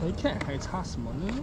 回看还差什么呢？